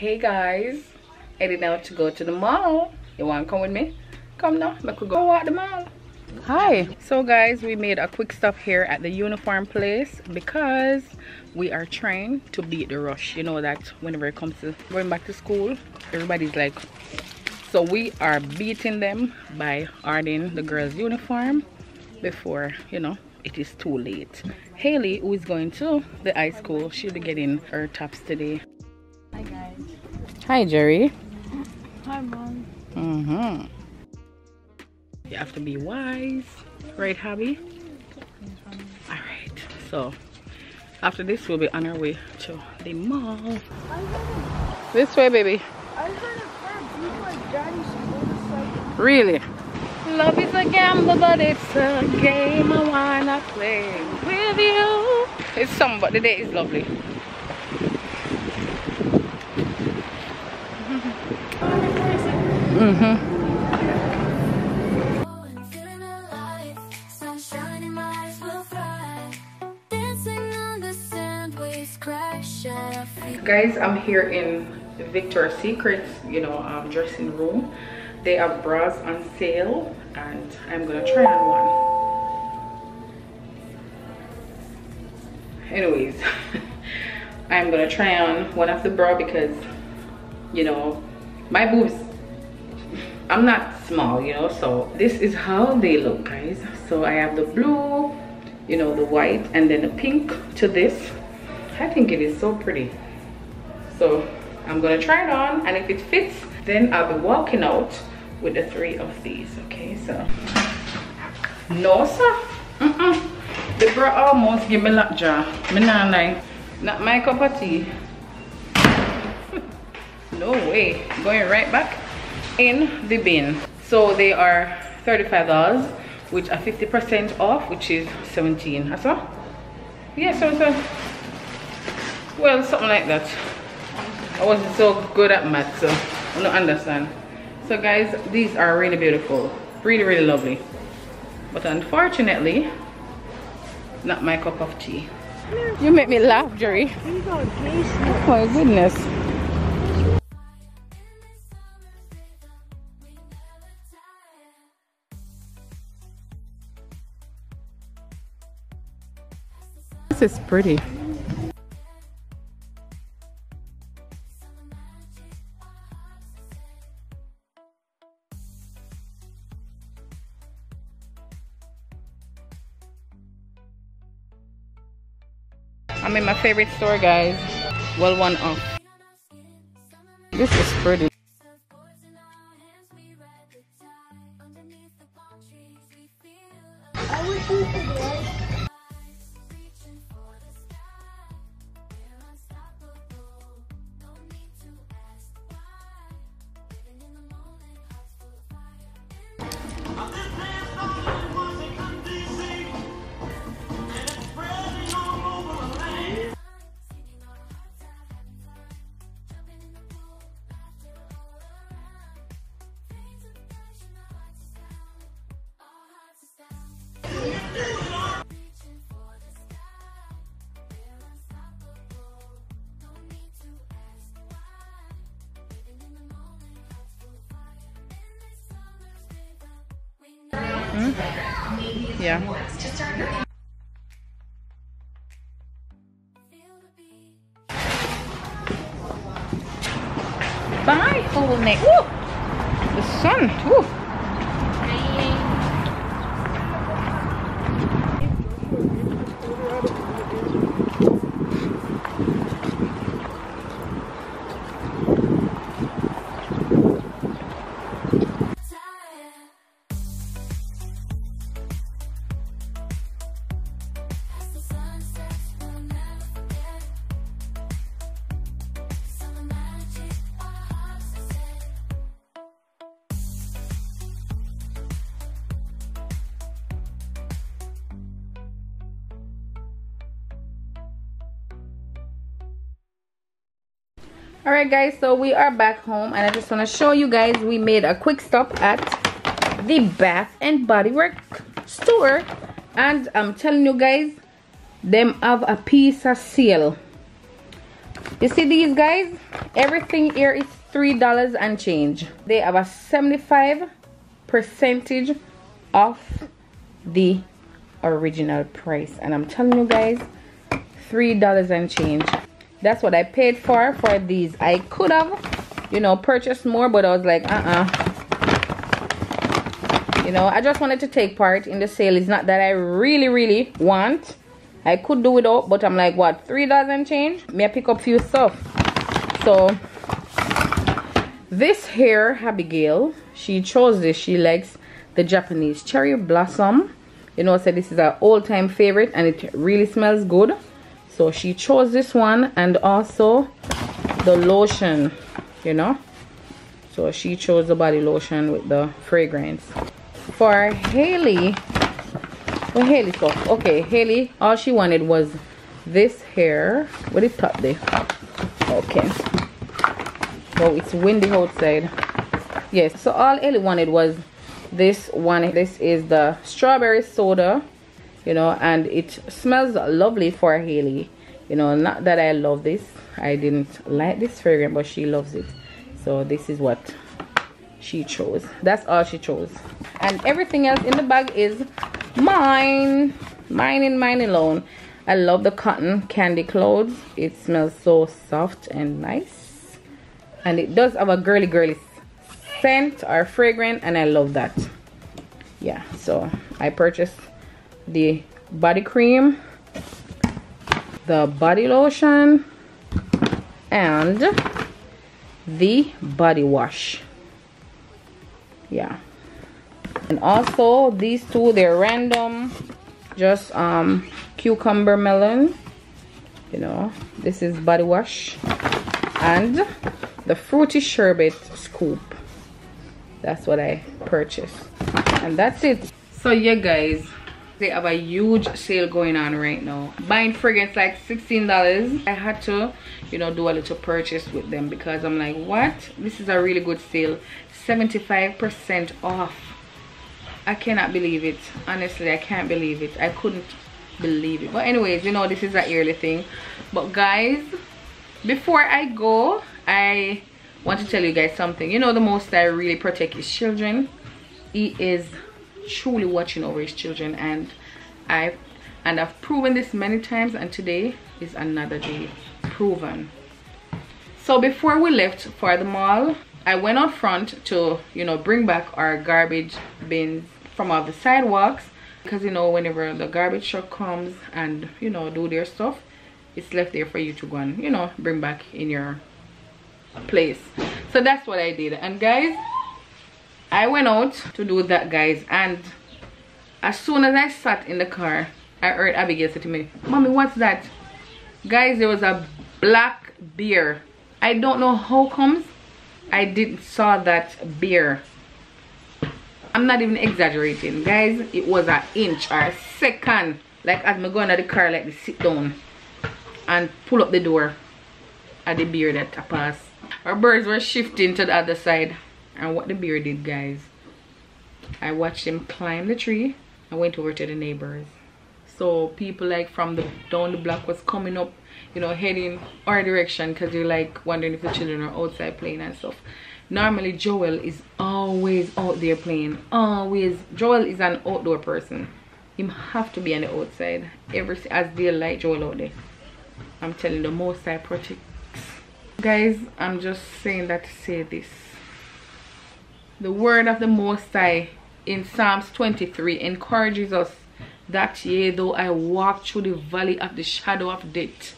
hey guys. Heading out to go to the mall. You want to come with me? Come now. We could go walk the mall. Hi. So guys we made a quick stop here at the uniform place because we are trying to beat the rush. You know that whenever it comes to going back to school everybody's like so we are beating them by ordering the girls uniform before you know it is too late. Haley who is going to the high school she'll be getting her tops today. Hi jerry Hi mom. mm-hmm you have to be wise right hubby all right so after this we'll be on our way to the mall this way baby I heard a friend beat my daddy's motorcycle. Really? Love is a gamble, but it's a game I wanna play with you. It's some, but the day is lovely. Mm-hmm. Feeling alive, sunshine in my eyes will fly. Dancing on the sand, waves crash at our feet. Guys, I'm here in Victoria's Secret's, you know, um, dressing room. They have bras on sale, and I'm gonna try on one. Anyways, I'm gonna try on one of the bra because, you know, my boobs I'm not small, you know, so this is how they look, guys. So I have the blue, you know, the white, and then the pink to this. I think it is so pretty. So I'm gonna try it on, and if it fits, then I'll be walking out with the three of these, okay? So, no, sir. Mm -mm. The bra almost give me lockjaw. Me nah like, not my cup of tea. no way. Going right back in the bin. So they are 35 dollars which are 50 percent off which is 17 that's all? Yeah so, so well something like that. I wasn't so good at math so i don't understand. So guys these are really beautiful. Really really lovely. But unfortunately not my cup of tea. You make me laugh jerry. You got gay oh my goodness This is pretty. I'm in my favorite store, guys. Well, one off. This is pretty. Know Yeah. Bye. Woo! The sun. Woo! All right guys so we are back home and i just want to show you guys we made a quick stop at the bath and body work store and i'm telling you guys them have a piece of sale You see these guys? Everything here is three dollars and change. They have a 75 percentage off the original price. And I'm telling you guys, three dollars and change. That's what I paid for for these. I could have, you know, purchased more, but I was like, uh-uh. You know, I just wanted to take part in the sale. It's not that I really, really want. I could do without, but I'm like, what, three and change? May I pick up few stuff? So this here abigail she chose this she likes the japanese cherry blossom you know said this is our all-time favorite and it really smells good so she chose this one and also the lotion you know? So she chose the body lotion with the fragrance. For haley well haley stuff okay haley all she wanted was this hair. What is top there okay. Oh it's windy outside. Yes so all Ellie wanted was this one. This is the strawberry soda you know and it smells lovely for Haley you know not that I love this. I didn't like this fragrance but she loves it. So this is what she chose. That's all she chose. And everything else in the bag is mine. Mine and mine alone. I love the cotton candy clothes. It smells so soft and nice. And it does have a girly girly scent or fragrance and I love that. Yeah so I purchased the body cream the body lotion and the body wash. Yeah. And also these two they're random. Just um cucumber melon. You know this is body wash. And the fruity sherbet scoop. That's what i purchased. And that's it. So yeah guys they have a huge sale going on right now. Buying fragrance like 16 dollars. I had to you know do a little purchase with them because i'm like what? This is a really good sale. 75 percent off. I cannot believe it. Honestly i can't believe it. I couldn't believe it. But anyways you know this is a yearly thing. But guys before i go i want to tell you guys something. You know the Most High really protect his children. He is truly watching over his children and i and i've proven this many times and today is another day proven. So before we left for the mall i went out front to you know bring back our garbage bins from off the sidewalks because you know whenever the garbage truck comes and you know do their stuff it's left there for you to go and you know bring back in your place. So that's what i did. And guys i went out to do that guys and as soon as i sat in the car i heard abigail say to me mommy what's that? Guys there was a black bear i don't know how comes i didn't saw that bear i'm not even exaggerating guys. It was an inch or a second. Like as me going out the car like to sit down and pull up the door at the beer that passed. Our birds were shifting to the other side. And what the beer did, guys, I watched him climb the tree and went over to the neighbors. So people like from the down the block was coming up, you know, heading our direction because they're like wondering if the children are outside playing and stuff. Normally Joel is always out there playing. Always. Joel is an outdoor person. Him have to be on the outside. Ever as they like Joel out there. I'm telling the Most High protect. Guys, I'm just saying that to say this. The word of the Most High in Psalms 23 encourages us that yea, though I walk through the valley of the shadow of death,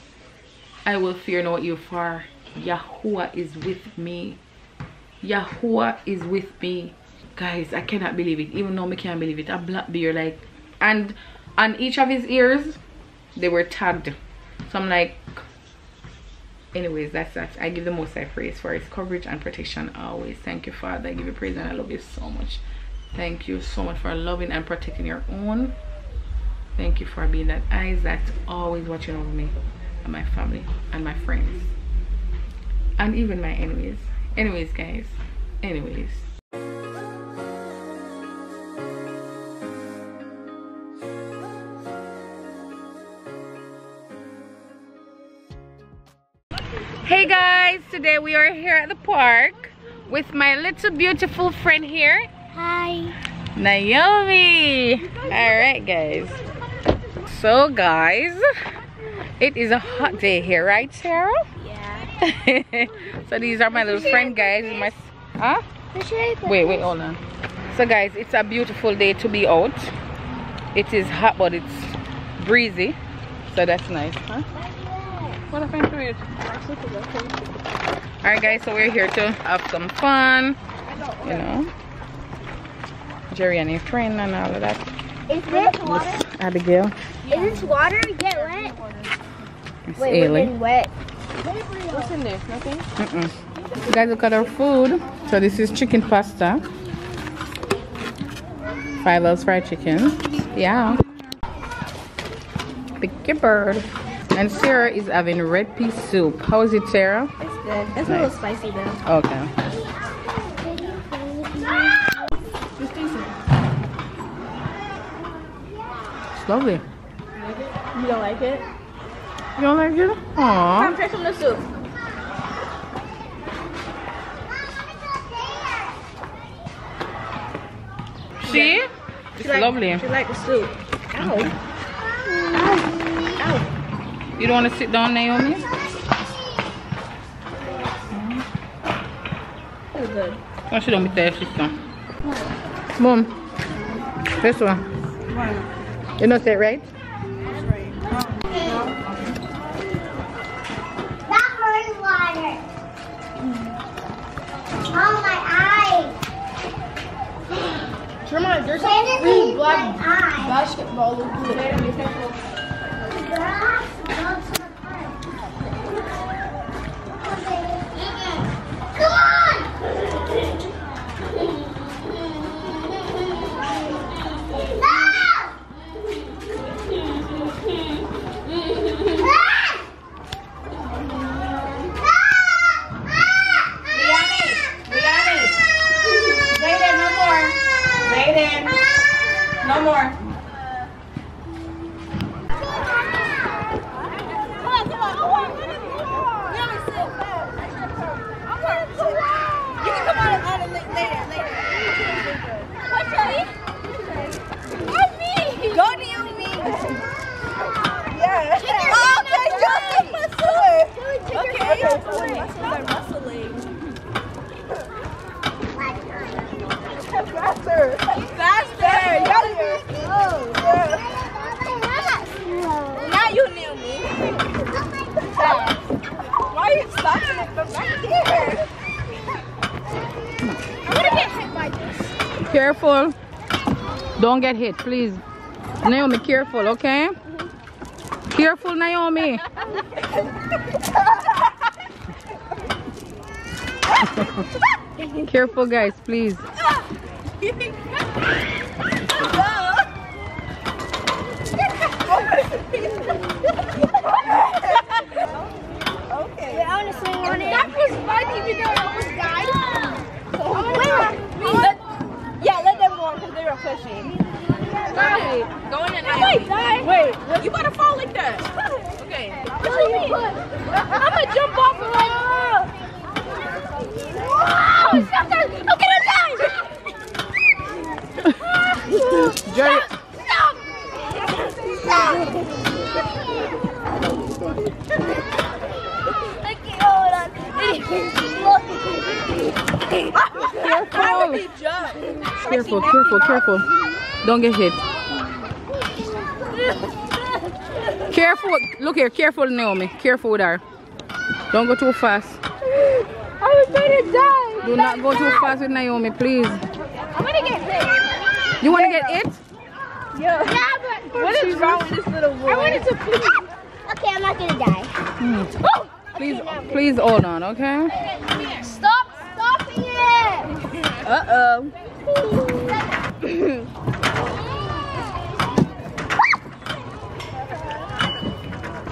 I will fear no evil for Yahuwah is with me. Yahuwah is with me. Guys, I cannot believe it. Even though I can't believe it. A black bear like and on each of his ears they were tagged. So I'm like anyways that's that. I give the Most High praise for his coverage and protection always. Thank you father. I give you praise and i love you so much. Thank you so much for loving and protecting your own. Thank you for being that eyes that's always watching over me and my family and my friends and even my enemies. Anyways guys. Anyways today we are here at the park with my little beautiful friend here, Hi. Naomi. All right, guys. So, guys, it is a hot day here, right, Sarah? Yeah. so these are my little friend guys. My, huh? Wait, wait, hold on. So, guys, it's a beautiful day to be out. It is hot, but it's breezy, so that's nice, huh? What happened to it? All right, guys. So we're here to have some fun, you know. Jerry and your friend and all of that. Is this water? Abigail. Is this water? Get wet? It's Wait, we're getting wet. What's in this? Nothing? Mm-mm. You guys look at our food. So this is chicken pasta. Five L's fried chicken. Yeah. Pick your bird. And Sarah is having red pea soup. How is it, Sarah? It's. It's a little spicy though. Okay. It's decent. It's lovely. You don't like it? You don't like it? Aww. Come try some of the soup. See? It's She like- lovely. She like the soup. Ow. Ow. You don't want to sit down, Naomi? That was good. Why she don't be there, sister? Mom, this one. You know that, right? That hurts water. Oh, my eyes. Sherman, there's a really black basketball over there. Grass goes to the front. Come on! No! Ah! Zayden, no more. Zayden, no more. You can come on, on it later, later. Go to you, me. Yeah. Okay, just muscle it. Okay. Muscles are muscling. Faster. Faster. Now you knew me. Why are you stopping it from back there? I'm gonna get hit by this. Careful. Don't get hit, please. Naomi, careful, okay? Careful, Naomi. careful, guys, please. okay. Wait, I wanna swing on it. That was funny even though I almost oh, oh, died. Wait, Let, yeah, let them go on because they were pushing. Wait, go in and I might die. Wait, you gotta fall like that. Okay. I'm gonna jump off and like. Whoa! Stop that! I'm gonna die! Jerry, Stop! Okay, hold on. Why would jump? careful, careful, careful. Don't get hit. Careful. Look here, careful, Naomi. Careful with her. Don't go too fast. I was gonna die. Do not go too fast with Naomi, please. I'm gonna get hit. You want to get hit? Yeah, but What is wrong with this little boy? I wanted to pee. Okay, I'm not gonna die. Oh! Please, please hold on, okay? Stop stopping it! Uh-oh.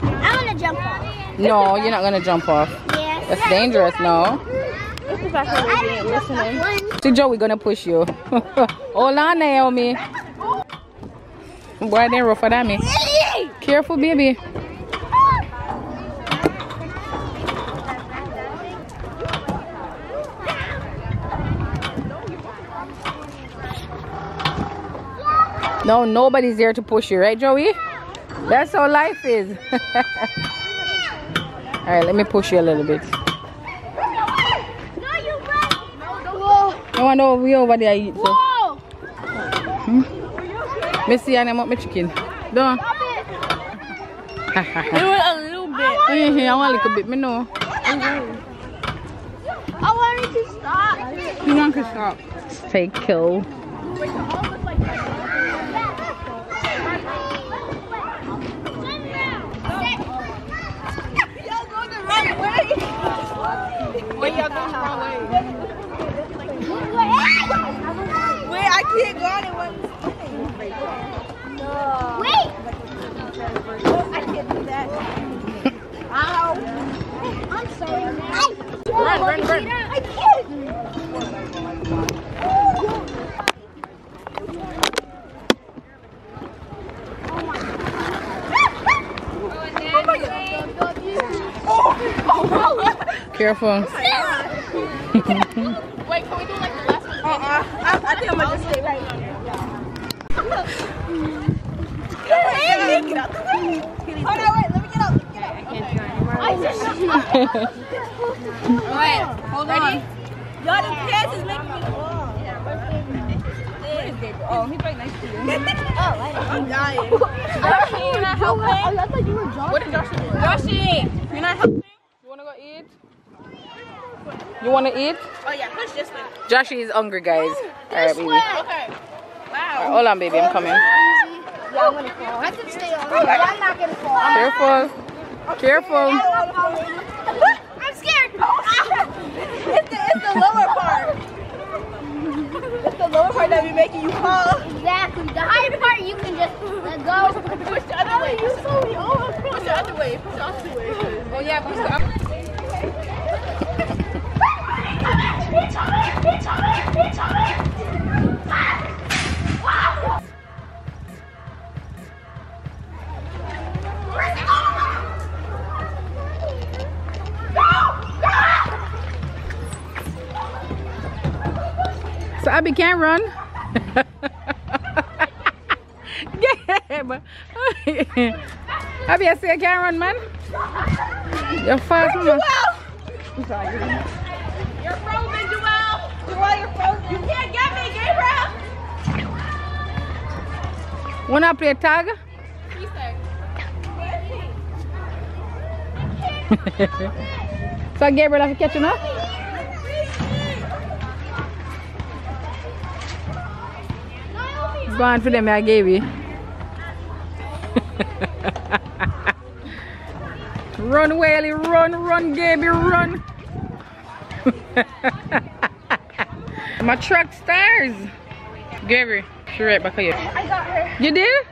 I wanna jump off. No, you're not gonna jump off. Yes. That's dangerous, no? What's the fact that I they didn't ain't jump off listening? one. See, Joe, we're gonna push you. hold on, Naomi. Boy, they rougher than me. Careful, baby. No, nobody's there to push you, right, Joey? That's how life is. All right, let me push you a little bit. No, you run. Whoa. I want to we over there eat. So. Whoa. Me see and I'm up my chicken. Don't. Stop it. You want a little bit. Mm-hmm, I want a little bit. Me know. I wanted to stop. You want to stop. Stay kill. Y'all going the wrong way. Wait, y'all the wrong way. Wait, I can't go on it one. Wait. I can't do that. I'm sorry. Run, run, run. I can't. Careful. Wait, can we do like the last one? Uh-uh. I, I think I'm gonna just stay right here. Get out the way. Hold on, wait. Let me get out. Let me get out. I just Wait, hold on. Y'all, the pants is making me fall. Where is Gabriel? Oh, he's right next to you. Oh, I'm dying. Joshie, you're not helping. I thought you were Josh. What did Joshie do? Joshie, you're not helping. You want to go eat? You want to eat? Oh yeah, push this way. Joshie is hungry, guys. All right, baby. All Okay. right, hold on, baby. I'm coming. Yeah, I'm gonna fall. I can stay on. I'm not gonna fall. Careful. Careful. I'm scared. It's the, it's the lower part. It's the lower part that be making you fall. Exactly. The higher part you can just let go. Push the other way. Oh, you so me oh, over. Push the other way. Push the other way. Oh yeah, push the other way. So Abby can't run. Gabe. Abby, I say I can't run, man. You're fast, mama. Wanna play tag? so Gabriel have to catch you now? Go on for them I gave you. run, Whaley, run, run, Gaby, run. My truck stars. Gaby, she right back here. I got her. You did?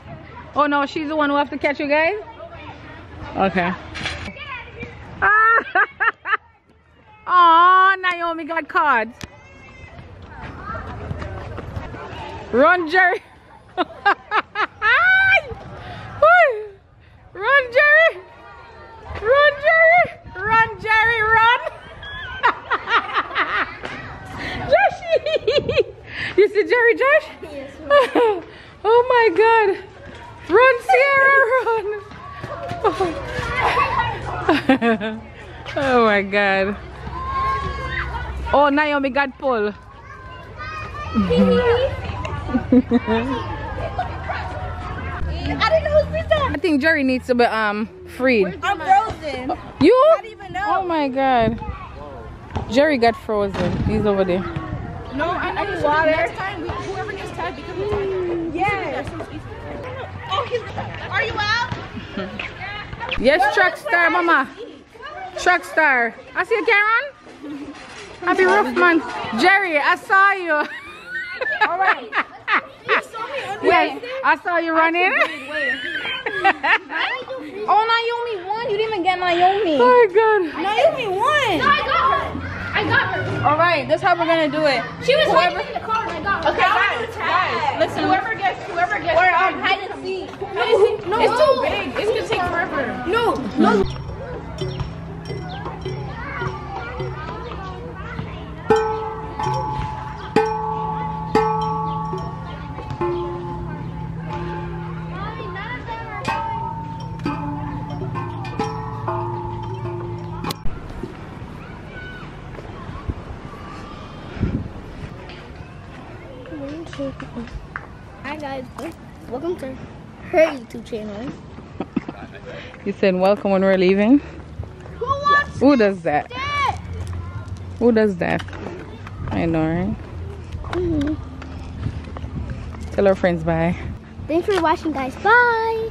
Oh no, she's the one who have to catch you guys? Okay. Aw, Naomi got caught. Run, Jerry. run, Jerry. Run, Jerry. Run, Jerry, run. Joshy. You see Jerry, Josh? oh my God. Run, Sierra, run. oh my God. Oh, Naomi got pulled. I didn't know who's this I think Jerry needs to be um freed. I'm frozen. You? I didn't even know. Oh my God. Jerry got frozen. He's over there. No, I know this water. Next time, we, whoever gets tagged becomes a tagger. Yes. Oh, he's. Are you out? Yes, truck star, mama. Truck star. I see you, Karen. Happy rough man. Jerry, I saw you. All right. You saw me under Yes, I saw you running. Oh, Naomi won. You didn't even get Naomi. oh my God. Naomi won. I got her. I got her. All right, that's how we're gonna do it. She was Whoever- in the car and I got her. Okay, guys, guys, listen. Whoever gets, whoever gets. Or um, hide and seek. No, No. it's too big. It's gonna take forever. No, no. Her YouTube channel. You said welcome when we're leaving. Who wants Who does that? it? Who does that? I know, right? Mm-hmm. Tell our friends bye. Thanks for watching, guys. Bye.